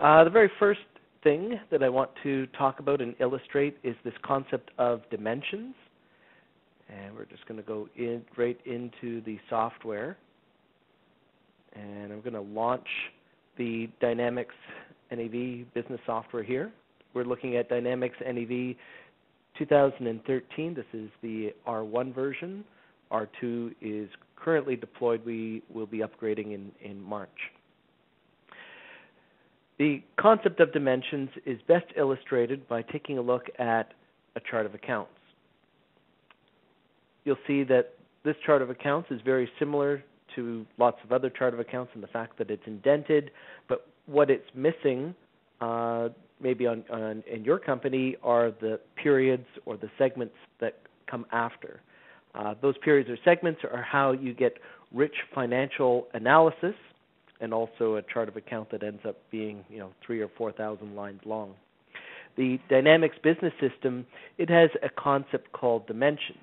Uh, the very first thing that I want to talk about and illustrate is this concept of dimensions. And we're just going to go in right into the software. And I'm going to launch the Dynamics NAV business software here. We're looking at Dynamics NAV 2013. This is the R1 version. R2 is currently deployed. We will be upgrading in, in March. The concept of dimensions is best illustrated by taking a look at a chart of accounts. You'll see that this chart of accounts is very similar to lots of other chart of accounts in the fact that it's indented, but what it's missing, uh, maybe on, on, in your company, are the periods or the segments that come after. Uh, those periods or segments are how you get rich financial analysis and also a chart of account that ends up being you know three or four thousand lines long. The Dynamics Business System it has a concept called dimensions.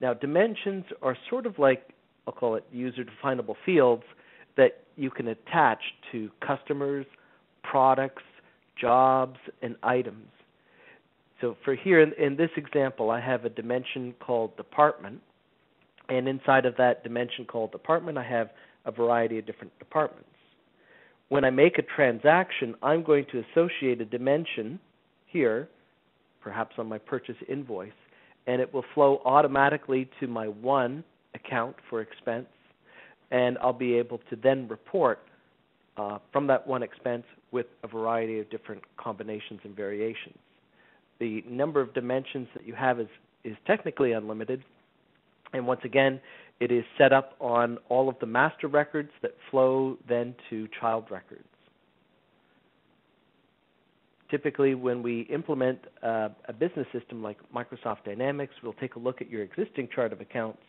Now dimensions are sort of like I'll call it user definable fields that you can attach to customers, products, jobs, and items. So for here in, in this example, I have a dimension called department, and inside of that dimension called department, I have a variety of different departments. When I make a transaction, I'm going to associate a dimension here, perhaps on my purchase invoice, and it will flow automatically to my one account for expense, and I'll be able to then report uh, from that one expense with a variety of different combinations and variations. The number of dimensions that you have is, is technically unlimited, and once again, it is set up on all of the master records that flow then to child records. Typically, when we implement a business system like Microsoft Dynamics, we'll take a look at your existing chart of accounts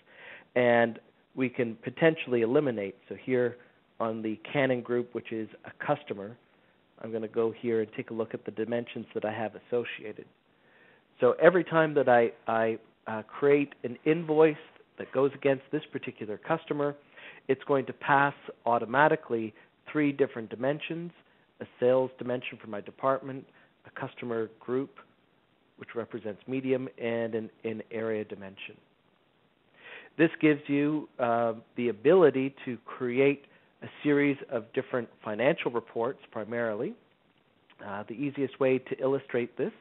and we can potentially eliminate. So, here on the Cannon Group, which is a customer, I'm going to go here and take a look at the dimensions that I have associated. So, every time that I, I uh, create an invoice that goes against this particular customer, it's going to pass automatically three different dimensions a sales dimension for my department, a customer group, which represents medium, and an, an area dimension. This gives you uh, the ability to create a series of different financial reports primarily. Uh, the easiest way to illustrate this,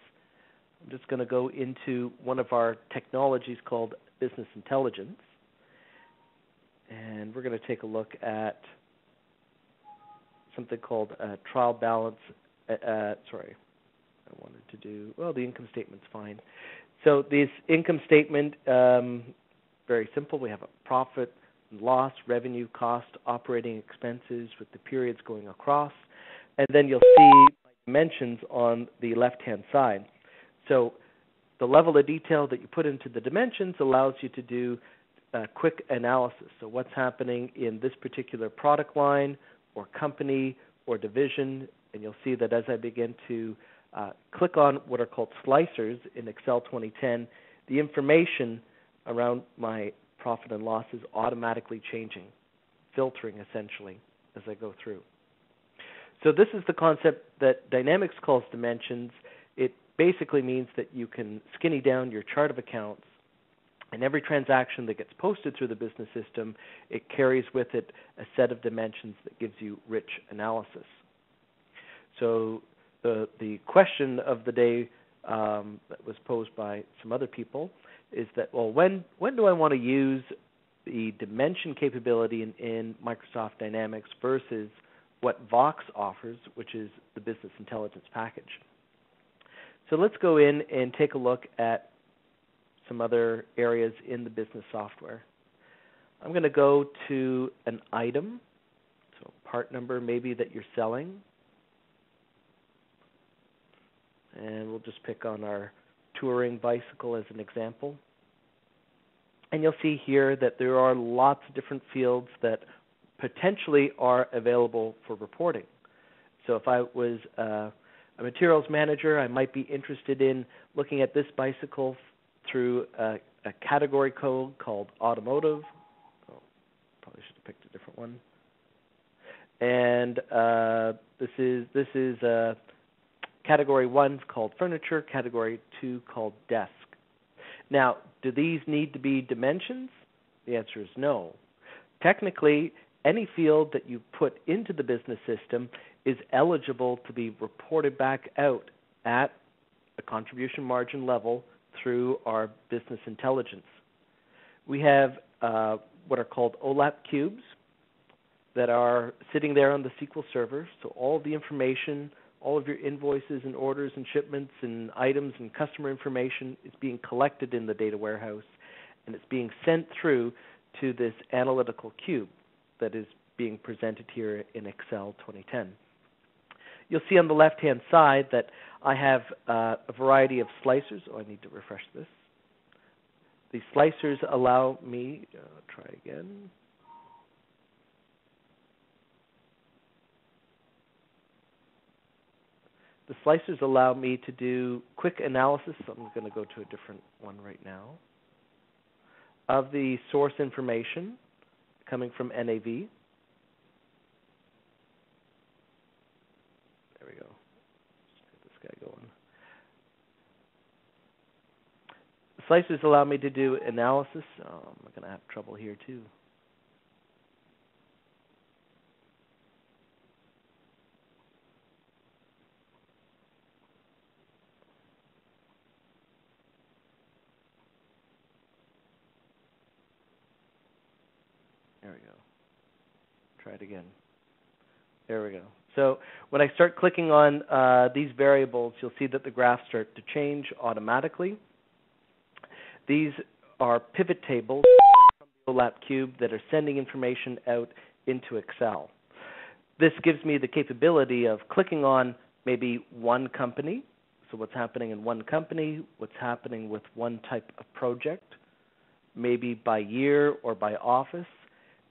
I'm just going to go into one of our technologies called business intelligence. And we're going to take a look at something called trial balance. Uh, uh, sorry, I wanted to do, well, the income statement's fine. So, this income statement, um, very simple. We have a profit, loss, revenue, cost, operating expenses with the periods going across. And then you'll see dimensions on the left hand side. So, the level of detail that you put into the dimensions allows you to do a quick analysis. So, what's happening in this particular product line or company or division? And you'll see that as I begin to uh, click on what are called slicers in Excel 2010, the information around my profit and loss is automatically changing, filtering essentially as I go through. So, this is the concept that Dynamics calls dimensions. It basically means that you can skinny down your chart of accounts, and every transaction that gets posted through the business system, it carries with it a set of dimensions that gives you rich analysis. So the the question of the day um, that was posed by some other people is that well when when do I want to use the dimension capability in, in Microsoft Dynamics versus what Vox offers, which is the business intelligence package. So let's go in and take a look at some other areas in the business software. I'm going to go to an item, so part number maybe that you're selling. And we'll just pick on our touring bicycle as an example. And you'll see here that there are lots of different fields that potentially are available for reporting. So if I was uh, a materials manager, I might be interested in looking at this bicycle through a, a category code called automotive. Oh, probably should have picked a different one. and uh, this is this is uh, category one called furniture, category two called desk. Now, do these need to be dimensions? The answer is no. Technically, any field that you put into the business system is eligible to be reported back out at a contribution margin level through our business intelligence. We have uh, what are called OLAP cubes that are sitting there on the SQL Server. So all the information, all of your invoices and orders and shipments and items and customer information is being collected in the data warehouse and it's being sent through to this analytical cube that is being presented here in Excel 2010. You'll see on the left-hand side that I have uh, a variety of slicers. Oh, I need to refresh this. The slicers allow me, uh, try again. The slicers allow me to do quick analysis. I'm going to go to a different one right now. Of the source information coming from NAV. There we go. Get this guy going. Slicers allow me to do analysis. Oh, I'm going to have trouble here too. There we go. Again. There we go. So when I start clicking on uh, these variables, you'll see that the graphs start to change automatically. These are pivot tables from the OLAP cube that are sending information out into Excel. This gives me the capability of clicking on maybe one company, so what's happening in one company, what's happening with one type of project, maybe by year or by office,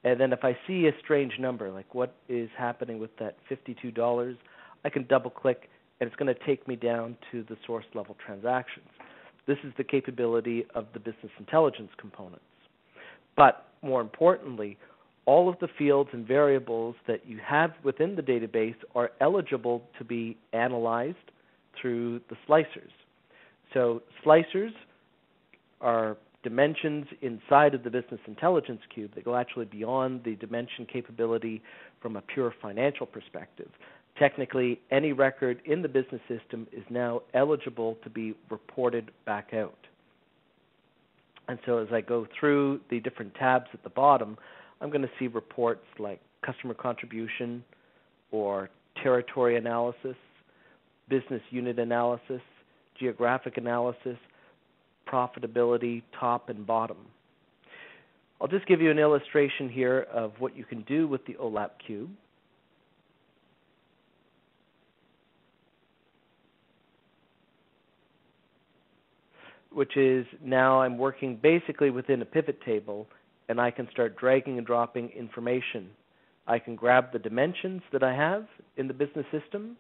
and then if I see a strange number, like what is happening with that $52, I can double click and it's going to take me down to the source level transactions. This is the capability of the business intelligence components. But more importantly, all of the fields and variables that you have within the database are eligible to be analyzed through the slicers. So slicers are dimensions inside of the business intelligence cube that go actually beyond the dimension capability from a pure financial perspective. Technically, any record in the business system is now eligible to be reported back out. And so as I go through the different tabs at the bottom, I'm going to see reports like customer contribution or territory analysis, business unit analysis, geographic analysis, profitability, top and bottom. I'll just give you an illustration here of what you can do with the OLAP cube. Which is now I'm working basically within a pivot table and I can start dragging and dropping information. I can grab the dimensions that I have in the business system.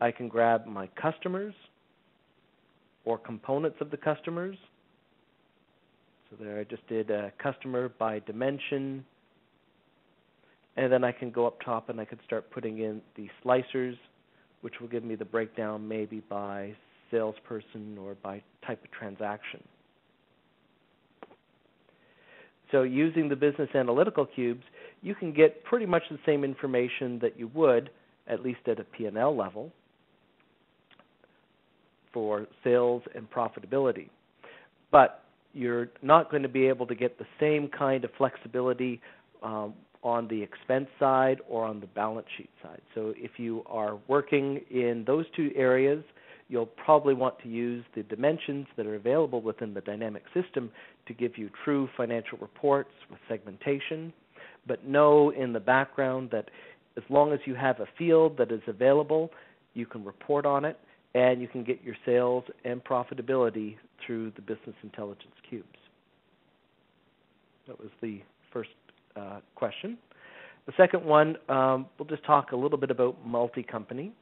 I can grab my customers or components of the customers. So there I just did a customer by dimension. And then I can go up top and I can start putting in the slicers, which will give me the breakdown maybe by salesperson or by type of transaction. So using the business analytical cubes, you can get pretty much the same information that you would, at least at a P&L level, for sales and profitability. But you're not going to be able to get the same kind of flexibility um, on the expense side or on the balance sheet side. So if you are working in those two areas, you'll probably want to use the dimensions that are available within the dynamic system to give you true financial reports with segmentation. But know in the background that as long as you have a field that is available, you can report on it and you can get your sales and profitability through the business intelligence cubes. That was the first uh, question. The second one, um, we'll just talk a little bit about multi company.